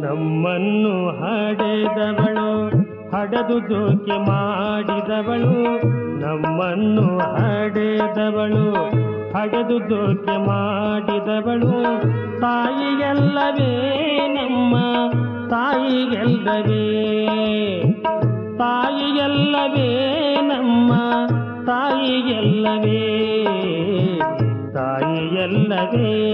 ನಮ್ಮನ್ನು ಹಡೆದವಳು, ಹಡೆದು ಜೋಕೆ ಮಾಡಿದವಳು. ನಮ್ಮನ್ನು ಹಡೆದವಳು, ಹಡೆದು ಜೋಕೆ ಮಾಡಿದವಳು. ತಾಯಿಗೆಲ್ಲವೇ ನಮ್ಮ, ತಾಯಿಗೆಲ್ಲವೇ. ತಾಯಿಗೆಲ್ಲವೇ ನಮ್ಮ, ತಾಯಿಗೆಲ್ಲವೇ. ತಾಯಿಯಲ್ಲವೇ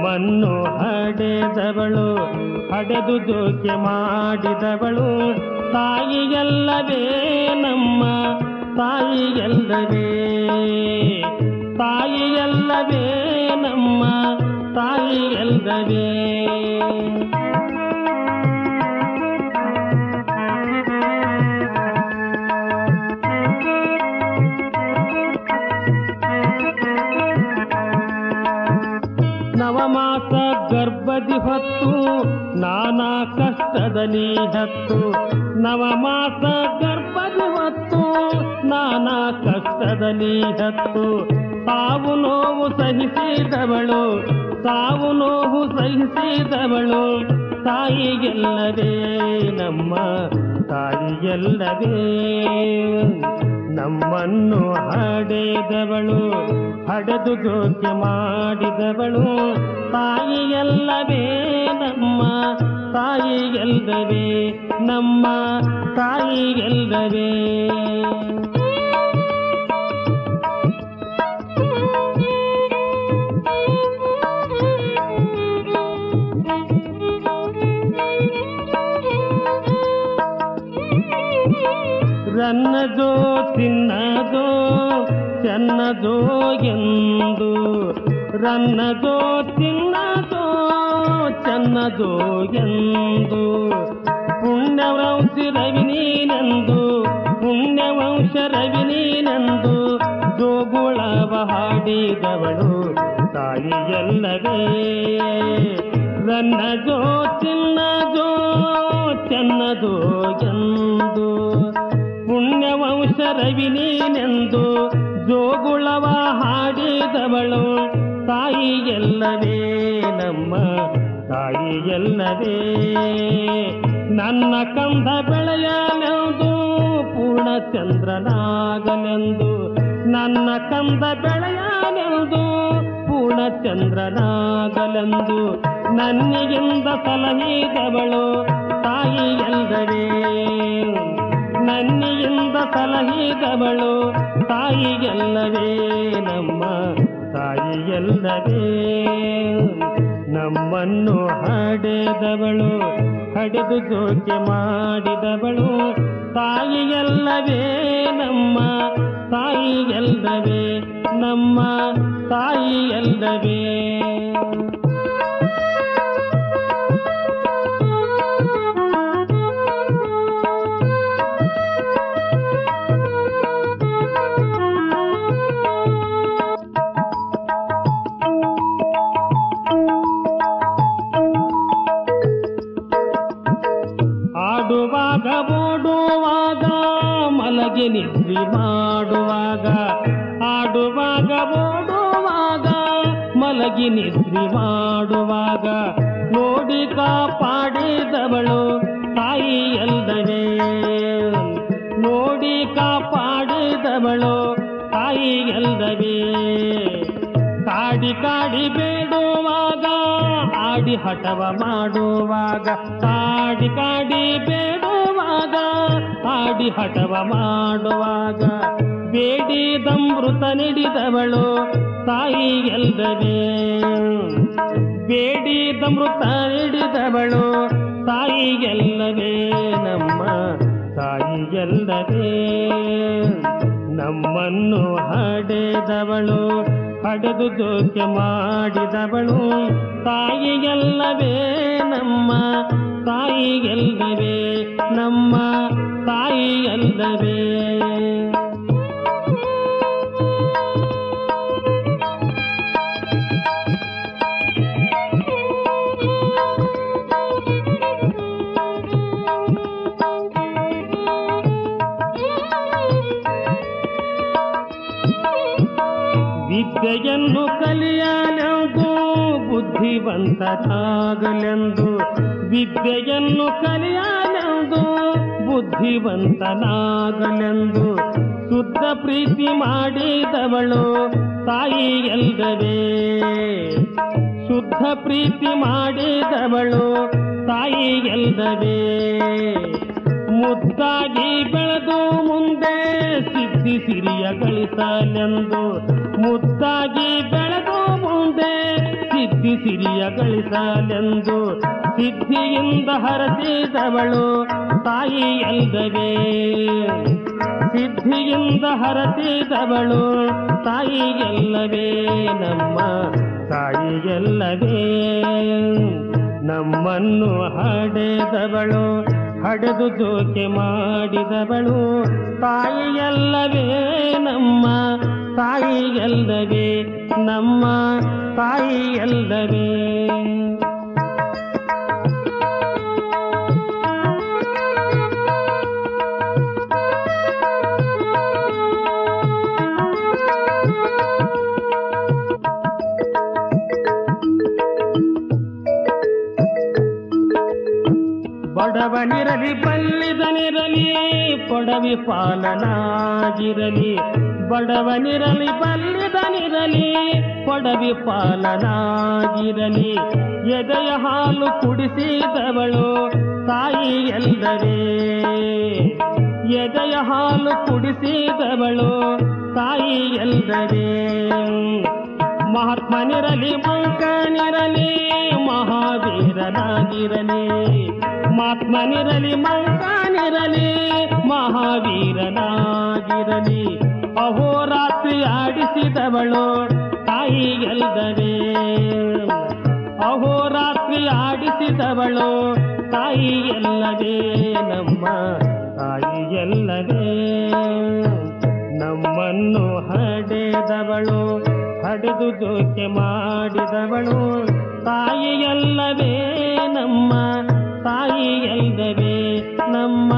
ನಮ್ಮನ್ನು ಹಡೆದವಳು ಹಡೆದು ದೋಕೆ ಮಾಡಿದವಳು. ತಾಯಿಗೆಲ್ಲವೇ ನಮ್ಮ ತಾಯಿಗೆಲ್ಲವೇ ತಾಯಿಗೆಲ್ಲವೇ ನಮ್ಮ ತಾಯಿಗೆಲ್ಲವೇ ಗರ್ಭದಿ ಹೊತ್ತು, ನಾನಾ ನೀ ಹತ್ತು. ನವ ಮಾಸ ಗರ್ಭದಿ ಹೊತ್ತು, ನಾನಾ ನೀ ಹತ್ತು. ಸಾವು ನೋವು ಸಹಿಸಿದವಳು, ಸಾವು ನೋವು ಸಹಿಸಿದವಳು. ತಾಯಿಗೆಲ್ಲವೇ ನಮ್ಮ ತಾಯಿಗೆಲ್ಲವೇ ನಮ್ಮನ್ನು ಹಡೆದವಳು ಹಡೆದು ಜೋಕೆ ಮಾಡಿದವಳು. ತಾಯಿಯಲ್ಲವೇ ನಮ್ಮ ತಾಯಿಯಲ್ಲವೇ ನಮ್ಮ ತಾಯಿಗೆಲ್ಲವೇ ರನ್ನದೋ ತಿನ್ನದೋ ಚೆನ್ನದೋ ಎಂದು. ರನ್ನದೋ ತಿನ್ನದೋ ಚೆನ್ನದೋ ಎಂದು. ಪುಣ್ಯವಂಶ ರವಿ ನೀನೆಂದು, ಪುಣ್ಯವಂಶ ರವಿ ನೀನೆಂದು. ಜೋಗುಳವ ಹಾಡಿದವಳು ತಾಯಿಯಲ್ಲವೇ ರನ್ನದೋ ತಿನ್ನದೋ ಚೆನ್ನದೋ ಎಂದು. ರವಿ ನೀನೆಂದು ಜೋಗುಳವ ಹಾಡಿದವಳು. ತಾಯಿ ಎಲ್ಲವೇ ನಮ್ಮ ತಾಯಿ ಎಲ್ಲವೇ ನನ್ನ ಕಂದ ಬೆಳೆಯಲೆಂದು ಪೂರ್ಣಚಂದ್ರನಾಗಲೆಂದು. ನನ್ನ ಕಂದ ಬೆಳೆಯಲೆಂದು ಪೂರ್ಣಚಂದ್ರನಾಗಲೆಂದು. ನನ್ನಿಗಿಂದ ತಾಯಿ ತಾಯಿಗೆಲ್ಲವೇ ನನ್ನಿಯಿಂದ ಸಲಹಿದವಳು. ತಾಯಿಗೆಲ್ಲವೇ ನಮ್ಮ, ತಾಯಿಯಲ್ಲವೇ. ನಮ್ಮನ್ನು ಹಡೆದವಳು, ಹಡೆದು ಜೋಕೆ ಮಾಡಿದವಳು. ತಾಯಿಗೆಲ್ಲವೇ ನಮ್ಮ, ತಾಯಿಯಲ್ಲವೇ. ನಮ್ಮ ತಾಯಿಗೆಲ್ಲವೇ ನಿದ್ರಿ ಮಾಡುವಾಗ, ಆಡುವಾಗ, ಓಡುವಾಗ, ಮಲಗಿ ನಿದ್ರಿ ಮಾಡುವಾಗ, ನೋಡಿ ಕಾಪಾಡಿದವಳು ತಾಯಿ ಅಲ್ಲದೆ ನೋಡಿ ಕಾಪಾಡಿದವಳು ತಾಯಿ ತಾಯಿಯಲ್ಲವೇ ಕಾಡಿ ಕಾಡಿ ಬೇಡುವಾಗ, ಆಡಿ ಹಠವ ಮಾಡುವಾಗ, ಕಾಡಿ ಕಾಡಿ ಆಡಿ ಹಠವ ಮಾಡುವಾಗ ಬೇಡಿದಮೃತ ನೀಡಿದವಳು ತಾಯಿಗೆಲ್ಲವೇ ಬೇಡಿದಮೃತ ನೀಡಿದವಳು ತಾಯಿಗೆಲ್ಲವೇ ನಮ್ಮ ತಾಯಿ ತಾಯಿಗೆಲ್ಲವೇ ನಮ್ಮನ್ನು ಹಡೆದವಳು, ಹಡೆದು ಜೋಕೆ ಮಾಡಿದವಳು ತಾಯಿಗೆಲ್ಲವೇ ನಮ್ಮ ತಾಯಿಗೆಲ್ಲವೇ ನಮ್ಮ ತಾಯಿಗೆಲ್ಲವೇ ಬುದ್ಧಿವಂತನಾಗಲೆಂದು ವಿದ್ಯೆಯನ್ನು ಕಲಿಯಲೆಂದು ಬುದ್ಧಿವಂತನಾಗಲೆಂದು ಶುದ್ಧ ಪ್ರೀತಿ ಮಾಡಿದವಳು ತಾಯಿ ಎಲ್ದವೇ ಶುದ್ಧ ಪ್ರೀತಿ ಮಾಡಿದವಳು ತಾಯಿ ಎಲ್ದವೇ ಮುದ್ದಾಗಿ ಬೆಳೆದು ಮುಂದೆ ಸಿದ್ಧಿ ಸಿರಿಯ ಗಳಿಸಲೆಂದು, ಮುದ್ದಾಗಿ ಬೆಳೆದು ಮುಂದೆ ಸಿದ್ಧಿ ಸಿರಿಯ ಗಳಿಸಲೆಂದು ಸಿದ್ಧಿಯಿಂದ ಹರಸಿದವಳು ತಾಯಿ ಎಲ್ದವೇ ಸಿದ್ಧಿಯಿಂದ ಹರಸಿದವಳು ತಾಯಿ ಎಲ್ಲವೇ. ನಮ್ಮ ತಾಯಿ ಎಲ್ಲವೇ. ನಮ್ಮನ್ನು ಹಡೆದವಳು, ಹಡೆದು ಜೋಕೆ ಮಾಡಿದವಳು ತಾಯಿ ಎಲ್ಲವೇ. ನಮ್ಮ ತಾಯಿ ಎಲ್ಲವೇ ನಮ್ಮ ತಾಯಿ ಎಲ್ಲವೇ ಬಡವನಿರಲಿ ಬಲ್ಲಿದನಿರಲಿ ಪೊಡವಿ ಪಾಲನಾಗಿರಲಿ ಬಡವನಿರಲಿ ಬಲ್ಲಿದನಿರಲಿ ಕೊಡವಿ ಪಾಲನಾಗಿರಲಿ. ಎದೆಯ ಹಾಲು ಕುಡಿಸಿದವಳು ತಾಯಿ ಎಂದರೆ ಎದೆಯ ಹಾಲು ಕುಡಿಸಿದವಳು ತಾಯಿ ಎಂದರೆ ಮಹಾತ್ಮನಿರಲಿ, ಮಂಕನಿರಲಿ, ಮಹಾವೀರನಾಗಿರಲಿ. ಮಹಾತ್ಮನಿರಲಿ, ಮಂಕನಿರಲಿ, ಮಹಾವೀರನಾಗಿರಲಿ. ಅಹೋರಾತ್ರಿ ಆಡಿಸಿದವಳು ತಾಯಿ ಎಲ್ದವೇ ಅಹೋರಾತ್ರಿ ಆಡಿಸಿದವಳು ತಾಯಿ ಎಲ್ಲವೇ ನಮ್ಮ ತಾಯಿ ಎಲ್ಲವೇ ನಮ್ಮನ್ನು ಹಡೆದವಳು, ಹಡೆದು ಜೋಕೆ ಮಾಡಿದವಳು ತಾಯಿ ಎಲ್ಲವೇ ನಮ್ಮ ತಾಯಿ ಎಲ್ಲವೇ ನಮ್ಮ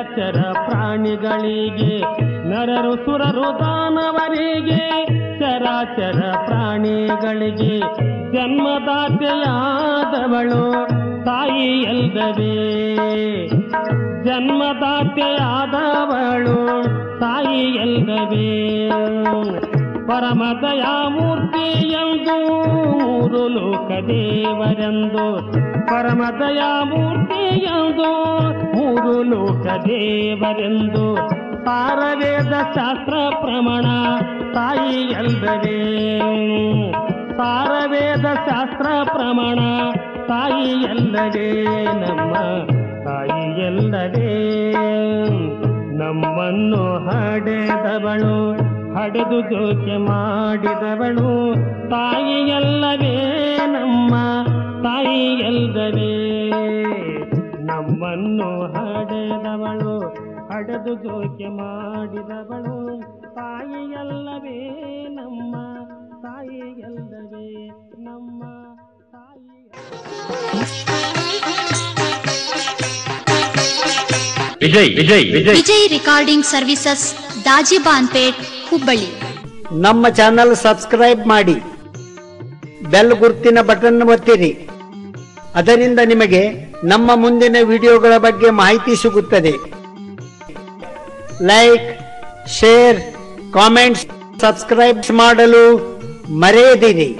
ಚರಾಚರ ಪ್ರಾಣಿಗಳಿಗೆ, ನರರು ಸುರರು ದಾನವರಿಗೆ, ಚರಾಚರ ಪ್ರಾಣಿಗಳಿಗೆ, ಜನ್ಮದಾತೆಯಾದವಳು ತಾಯಿ ಎಲ್ದವೇ ಜನ್ಮದಾತೆಯಾದವಳು ತಾಯಿ ದಯಾಮೂರ್ತಿ ಎಂದು ಮೂರು ಲೋಕ ದೇವರೆಂದು ಪರಮ ದಯಾಮೂರ್ತಿ ಎಂದು ಮೂರು ಲೋಕ ದೇವರೆಂದು ಸಾರವೇದ ಶಾಸ್ತ್ರ ಪ್ರಮಾಣ ತಾಯಿ ಎಲ್ದವೇ ಸಾರವೇದ ಶಾಸ್ತ್ರ ಪ್ರಮಾಣ ತಾಯಿ ಎಲ್ಲವೇ ನಮ್ಮ ತಾಯಿ ಎಲ್ಲವೇ ನಮ್ಮನ್ನು ಹಡೆದವಳು, ಹಡೆದು ಜೋಕೆ ಮಾಡಿದವಳು ತಾಯಿ ಎಲ್ಲವೇ ನಮ್ಮ ತಾಯಿ ಎಲ್ದವೇ ನಮ್ಮನ್ನು ಹಡೆದವಳು ಹಡೆದು ಜೋಕೆ ಮಾಡಿದವಳು. ತಾಯಿಯಲ್ಲವೇ ನಮ್ಮ ತಾಯಿಯಲ್ಲವೇ ನಮ್ಮ ತಾಯಿ Vijay Vijay Vijay. Vijay recording services Dajibanpet Hubballi. ನಮ್ಮ ಚಾನಲ್ ಸಬ್ಸ್ಕ್ರೈಬ್ ಮಾಡಿ ಬೆಲ್ ಗುರುತಿನ ಬಟನ್ ಒತ್ತಿರಿ. ಅದರಿಂದ ನಿಮಗೆ ನಮ್ಮ ಮುಂದಿನ ವಿಡಿಯೋಗಳ ಬಗ್ಗೆ ಮಾಹಿತಿ ಸಿಗುತ್ತದೆ. ಲೈಕ್ ಶೇರ್ ಕಾಮೆಂಟ್ಸ್ ಸಬ್ಸ್ಕ್ರೈಬ್ ಮಾಡಲು ಮರೆಯದಿರಿ.